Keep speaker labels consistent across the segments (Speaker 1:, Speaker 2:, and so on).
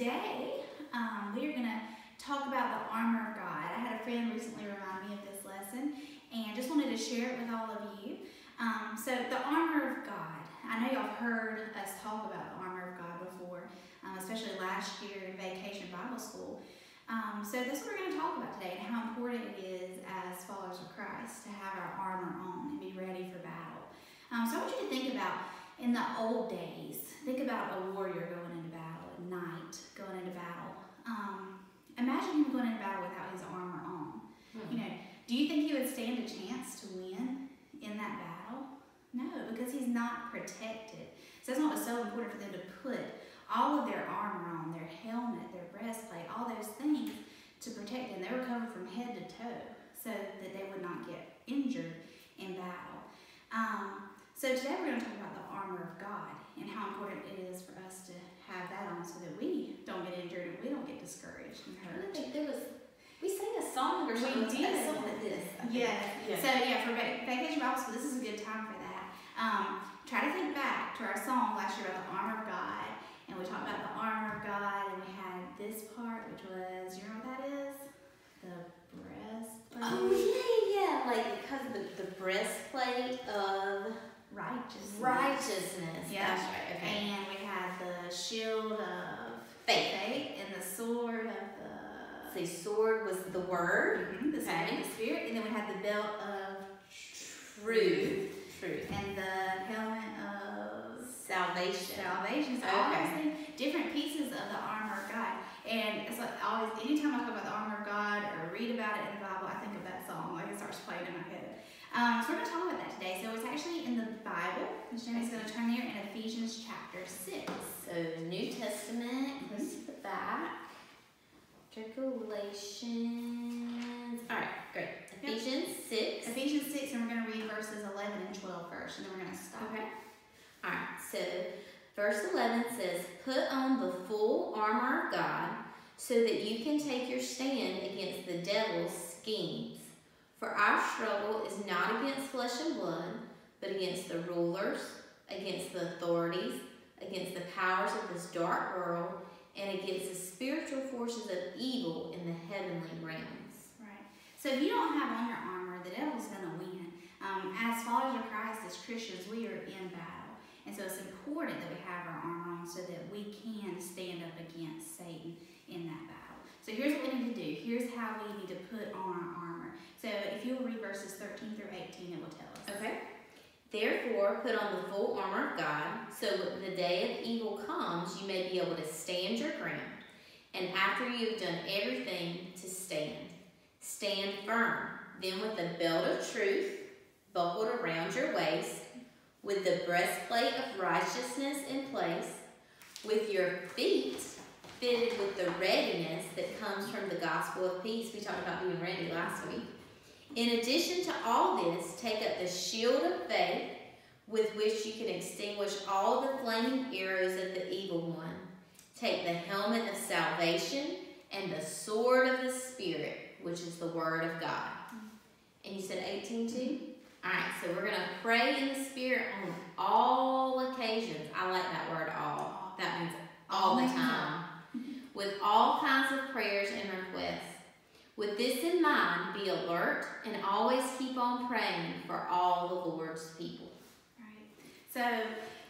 Speaker 1: today um, we are going to talk about the armor of God. I had a friend recently remind me of this lesson and just wanted to share it with all of you. Um, so, the armor of God. I know y'all have heard us talk about the armor of God before, um, especially last year in Vacation Bible School. Um, so, this is what we're going to talk about today and how important it is as followers of Christ to have our armor on and be ready for battle. Um, so, I want you to think about in the old days, think about a warrior going into battle at night, going into battle. Um, imagine him going into battle without his armor on.
Speaker 2: Hmm.
Speaker 1: You know, do you think he would stand a chance to win in that battle? No, because he's not protected. So that's why it was so important for them to put all of their armor on, their helmet, their breastplate, all those things to protect them. They were covered from head to toe so that they would not get injured in battle. Um, so today we're going to talk about the armor of God and how important it is for us to have that on so that we don't get injured and we don't get discouraged and
Speaker 2: I think there was, we sang a song or something.
Speaker 1: We did.
Speaker 2: I saw this.
Speaker 1: Yes.
Speaker 2: Yeah.
Speaker 1: So yeah, for vac- vacation Bible school, this is a good time for that. Um, try to think back to our song last year about the armor of God, and we talked about the armor of God, and we had this part, which was, you know what that is? The breastplate.
Speaker 2: Oh yeah, yeah, like because of the, the breastplate of
Speaker 1: righteousness.
Speaker 2: righteousness.
Speaker 1: Yeah.
Speaker 2: That's right. Okay.
Speaker 1: And we have the shield of
Speaker 2: Faith.
Speaker 1: faith and the sword of the
Speaker 2: So sword was the word.
Speaker 1: Mhm, the sword
Speaker 2: Okay.
Speaker 1: of the spirit, and then we have the belt of
Speaker 2: Truth. Truth.
Speaker 1: and the helmet of
Speaker 2: Salvation.
Speaker 1: salvation. So
Speaker 2: Okay.
Speaker 1: different pieces of the armor of God. And it's like always, anytime I talk about the armor of God or read about it in the Bible, I think of that song. Like it starts playing in my head. Um, so we're going to talk about that today. So it's actually in the Bible. Ms. Jenny's going to turn there in Ephesians chapter 6.
Speaker 2: So New Testament. Let's see the back. Revelations. All right, great.
Speaker 1: Yep.
Speaker 2: Ephesians six.
Speaker 1: Ephesians 6, and we're going to read verses 11 and 12 first, and then we're going to stop.
Speaker 2: Okay. All right. So verse eleven says, "Put on the full armor of God, so that you can take your stand against the devil's schemes. For our struggle is not against flesh and blood, but against the rulers, against the authorities, against the powers of this dark world, and against the spiritual forces of evil in the heavenly realms."
Speaker 1: Right. So if you don't have on your armor, the devil's going to win. Um, as followers of Christ, as Christians, we are in battle. And so it's important that we have our armor on so that we can stand up against Satan in that battle. So here's what we need to do. Here's how we need to put on our armor. So if you'll read verses 13 through 18, it will tell us.
Speaker 2: Okay. Therefore, put on the full armor of God, so when the day of evil comes, you may be able to stand your ground. And after you have done everything, to stand. Stand firm. Then, with the belt of truth buckled around your waist, with the breastplate of righteousness in place, with your feet fitted with the readiness that comes from the gospel of peace. We talked about being ready last week. In addition to all this, take up the shield of faith with which you can extinguish all the flaming arrows of the evil one. Take the helmet of salvation and the sword of the Spirit, which is the word of God. And you said 18 too? All right, so we're going to pray in the Spirit on all occasions. I like that word all. That means all the time. With all kinds of prayers and requests. With this in mind, be alert and always keep on praying for all the Lord's people.
Speaker 1: Right. So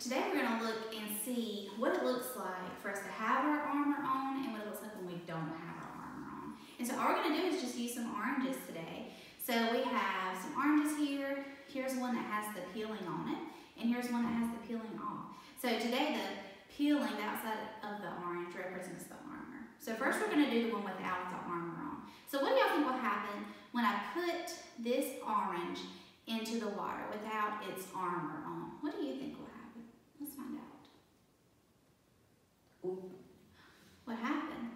Speaker 1: today we're going to look and see what it looks like for us to have our armor on and what it looks like when we don't have our armor on. And so all we're going to do is just use some oranges today. So we have some oranges here. Here's one that has the peeling on it, and here's one that has the peeling off. So today the peeling, the outside of the orange represents the armor. So first we're going to do the one without the armor on. So what do y'all think will happen when I put this orange into the water without its armor on? What do you think will happen? Let's find out.
Speaker 2: Ooh.
Speaker 1: What happened?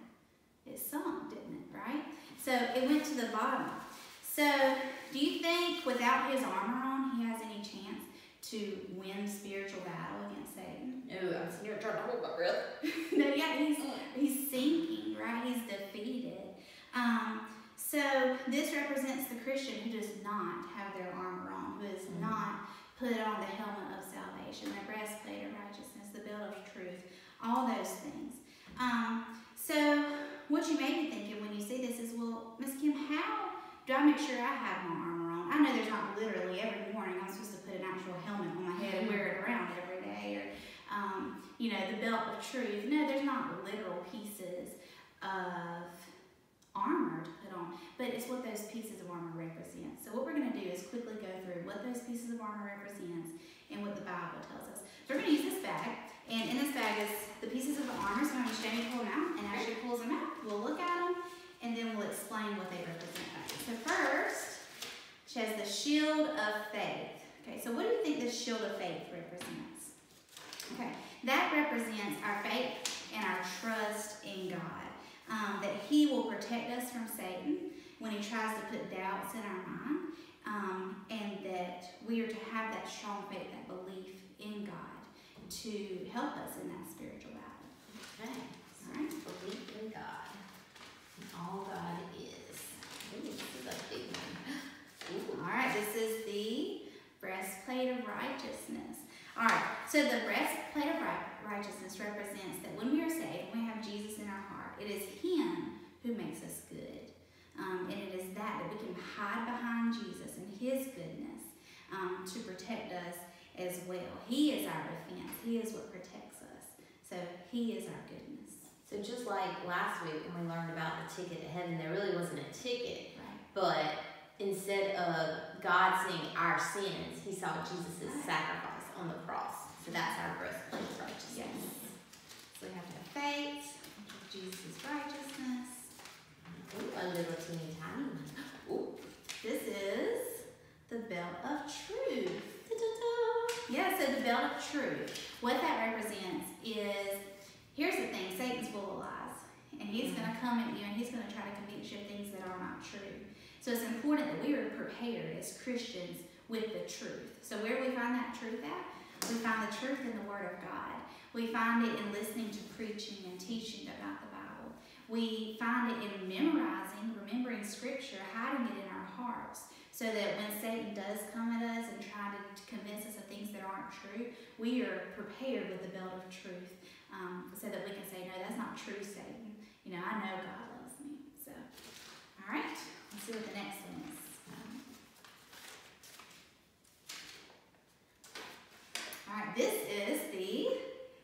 Speaker 1: It sunk, didn't it, right? So it went to the bottom. So do you think without his armor on, he has any chance to win spiritual battle against Satan?
Speaker 2: Oh, I was here trying to hold my breath.
Speaker 1: no, yeah, he's he's sinking, right? He's defeated. Um, so this represents the Christian who does not have their armor on, who has
Speaker 2: Mhm.
Speaker 1: not put on the helmet of salvation, the breastplate of righteousness, the belt of truth, all those things. Um, So, what you may be thinking when you see this is, well, Miss Kim, how do I make sure I have my armor on? I know there's not literally every morning I'm supposed to put an actual helmet on my head and wear it around every day, or um, you know, the belt of truth. No, there's not literal pieces of armor to put on, but it's what those pieces of armor represent. So what we're going to do is quickly go through what those pieces of armor represents and what the Bible tells us. So we're going to use this bag, and in this bag is the pieces of the armor. So I'm going to show you pull them out, and as she pulls them out, we'll look at them, and then we'll explain what they represent. So first, she has the shield of faith. Okay, so what do you think this shield of faith represents? Okay, that represents our faith and our trust in God. Um, that He will protect us from Satan when he tries to put doubts in our mind, um, and that we are to have that strong faith, that belief in God to help us in that spiritual battle.
Speaker 2: Okay.
Speaker 1: All right.
Speaker 2: Believe in God. And all God is. Ooh, this is a big one. Ooh.
Speaker 1: All right, this is the breastplate of righteousness. All right, so the breastplate of righteousness represents that when we are saved, we have Jesus in our heart. It is Him who makes us good. Um, and it is that that we can hide behind Jesus and His goodness um, to protect us as well. He is our defense. He is what protects us. So He is our goodness.
Speaker 2: So just like last week when we learned about the ticket to heaven, there really wasn't a ticket,
Speaker 1: Right.
Speaker 2: but instead of God seeing our sins, He saw Jesus'
Speaker 1: Right.
Speaker 2: sacrifice on the cross. So that's our breastplate of righteousness.
Speaker 1: Yes. So we have to have faith, Jesus' righteousness.
Speaker 2: Ooh, a little teeny tiny one. Ooh.
Speaker 1: This is the belt of truth.
Speaker 2: Da-da-da.
Speaker 1: Yeah, so the belt of truth. What that represents is here's the thing Satan's full of lies. And he's going to mm-hmm. come at you and he's going to try to convince you of things that are not true. So it's important that we are prepared as Christians with the truth. So where do we find that truth at? We find the truth in the Word of God. We find it in listening to preaching and teaching about the Bible. We find it in memorizing, remembering Scripture, hiding it in our hearts, so that when Satan does come at us and try to convince us of things that aren't true, we are prepared with the belt of truth um, so that we can say, No, that's not true, Satan. You know, I know God loves me. So, all right, let's see what the next one is. All right, this is the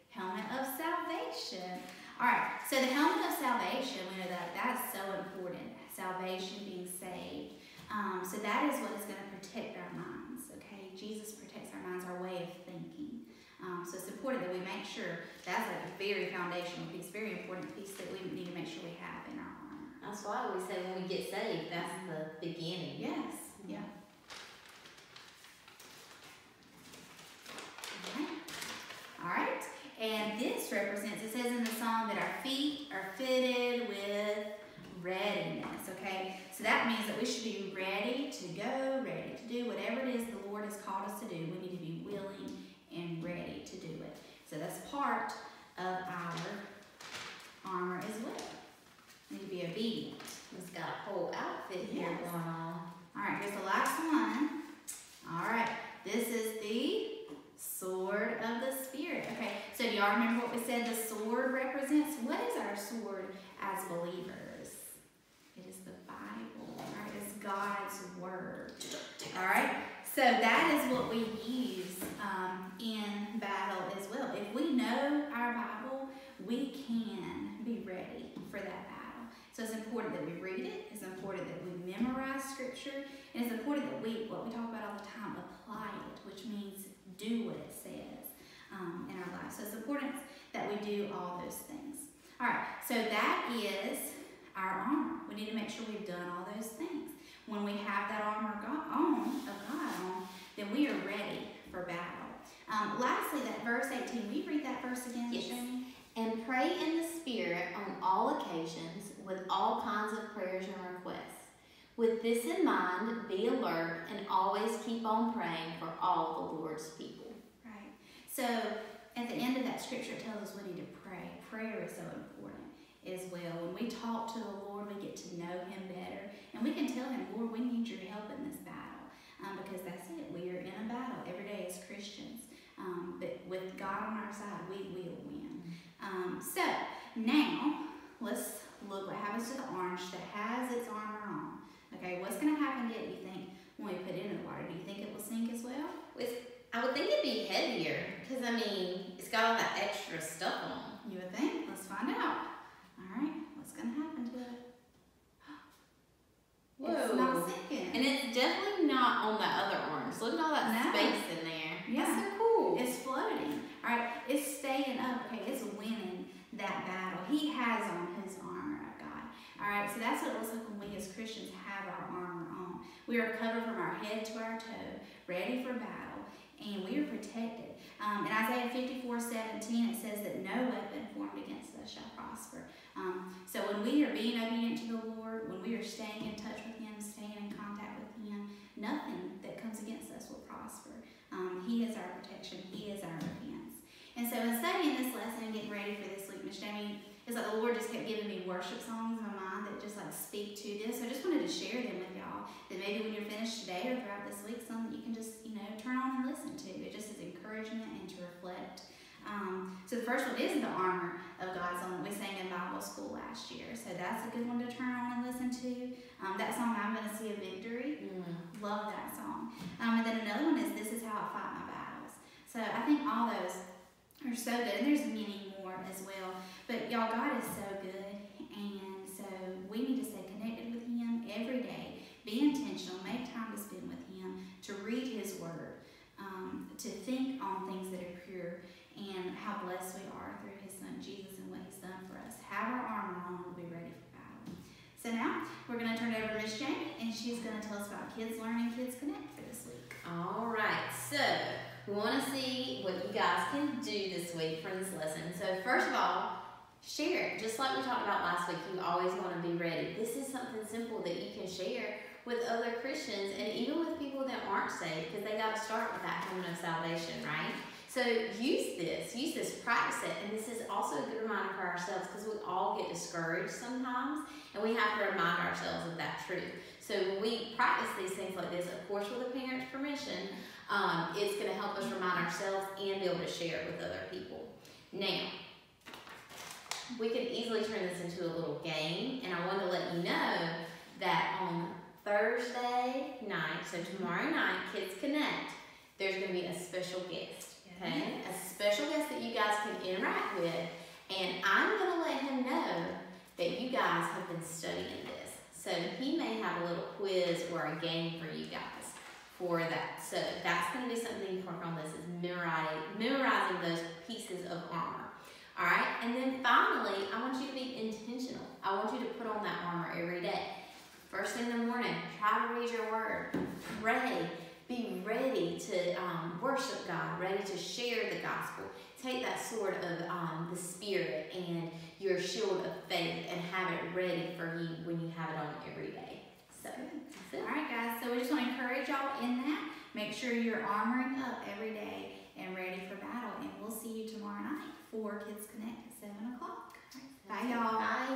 Speaker 1: helmet of salvation. All right, so the helmet of salvation, we know that that's so important. Salvation, being saved. Um, so that is what is going to protect our minds. Okay, Jesus protects our minds, our way of thinking. Um, so it's important that we make sure that's like a very foundational piece, very important piece that we need to make sure we have in our armor.
Speaker 2: That's why we say when we get saved, that's the beginning.
Speaker 1: Yes. Yeah. Okay. All right. And this represents, it says in the song that our feet are fitted with readiness. Okay. So that means that we should be ready to go, ready to do whatever it is the Lord has called us to do. We need to be willing and ready to do it. So that's part of our armor as well. We need to be obedient.
Speaker 2: It's got a whole outfit here
Speaker 1: Yes.
Speaker 2: going on.
Speaker 1: All right, here's the last one. All right, this is the sword of the Spirit. Okay, so do y'all remember what we said the sword represents? What is our sword as believers? It is the Bible, all right? It's God's Word. All right, so that is what we use um, in battle as well. If we know our Bible, we can be ready for that battle. So it's important that we read it. It's important that we memorize Scripture, and it's important that we, what we talk about all the time, apply it, which means do what it says um, in our lives. So it's important that we do all those things. All right, so that is our armor. We need to make sure we've done all those things. When we have that armor of God on, of God on, then we are ready for battle. Um, lastly, that verse 18, we read that verse again,
Speaker 2: Yes. And pray in the Spirit on all occasions with all kinds of prayers and requests. With this in mind, be alert and always keep on praying for all the Lord's people.
Speaker 1: Right. So at the end of that scripture, tells us we need to pray. Prayer is so important as well. When we talk to the Lord, we get to know Him better. And we can tell Him, Lord, we need your help in this battle. Um, because that's it. We are in a battle every day as Christians. Um, but with God on our side, we will win. Um, so now, let's look what happens to the orange that has its armor on. Okay, what's going to happen to it, you think, when we put it in the water? Do you think it will sink as well?
Speaker 2: I would think it'd be heavier because I mean it's got all that extra stuff on.
Speaker 1: You would think. Let's find out. All right, what's going to happen to it? It's not sinking.
Speaker 2: And it's definitely not on that other orange. Look at all that
Speaker 1: No.
Speaker 2: space in there.
Speaker 1: Yeah.
Speaker 2: That's so cool.
Speaker 1: It's floating. All right, it's staying up. Okay, it's winning that battle. He has on his armor of God. All so that's what it looks like when we as Christians have our armor on. We are covered from our head to our toe, ready for battle, and we are protected. Um, in Isaiah 54 17, it says that no weapon formed against us shall prosper. Um, so when we are being obedient to the Lord, when we are staying in touch with Him, staying in contact with Him, nothing that comes against us will prosper. Um, he is our protection. He is our defense. And so in studying this lesson and getting ready for this week, Miss Jamie, it's like the Lord just kept giving me worship songs mind that just like speak to this. So I just wanted to share them with y'all. That maybe when you're finished today or throughout this week, some that you can just, you know, turn on and listen to. It just is encouragement and to reflect. Um, so the first one is the armor of God's own that we sang in Bible school last year. So that's a good one to turn on and listen to. Um, that song, I'm Gonna See a Victory.
Speaker 2: Mm.
Speaker 1: Love that song. Um, and then another one is This Is How I Fight My Battles. So I think all those are so good. And there's many more as well. But y'all, God is so good. And we need to stay connected with Him every day. Be intentional. Make time to spend with Him. To read His Word. Um, to think on things that are pure. And how blessed we are through His Son Jesus and what He's done for us. Have our armor on. We'll be ready for battle. So now we're going to turn it over to Miss Jamie, and she's going to tell us about Kids Learn and Kids Connect for this week.
Speaker 2: All right, so we want to see what you guys can do this week from this lesson. So first of all, share it. Just like we talked about last week, you always want to be ready. This is something simple that you can share with other Christians and even with people that aren't saved because they got to start with that helmet of salvation, right? So use this, use this, practice it, and this is also a good reminder for ourselves because we all get discouraged sometimes, and we have to remind ourselves of that truth. So when we practice these things like this, of course with a parent's permission, um, it's going to help us remind ourselves and be able to share it with other people. Now, we could easily turn this into a little game, and I want to let you know that on Thursday night, so tomorrow night, Kids Connect, there's going to be a special guest. Okay, a special guest that you guys can interact with, and I'm going to let him know that you guys have been studying this. So he may have a little quiz or a game for you guys for that. So that's going to be something you work on. This is memorizing, memorizing those pieces of armor. All right, and then finally, I want you to be intentional. I want you to put on that armor every day. First thing in the morning, try to read your word, pray, be ready to um, worship God, ready to share the gospel. Take that sword of um, the Spirit and your shield of faith and have it ready for you when you have it on every day. So, that's it.
Speaker 1: All right, guys. So we just want to encourage y'all in that. Make sure you're armoring up every day and ready for battle. And we'll see you tomorrow night for Kids Connect at 7 o'clock. Bye, y'all.
Speaker 2: Bye.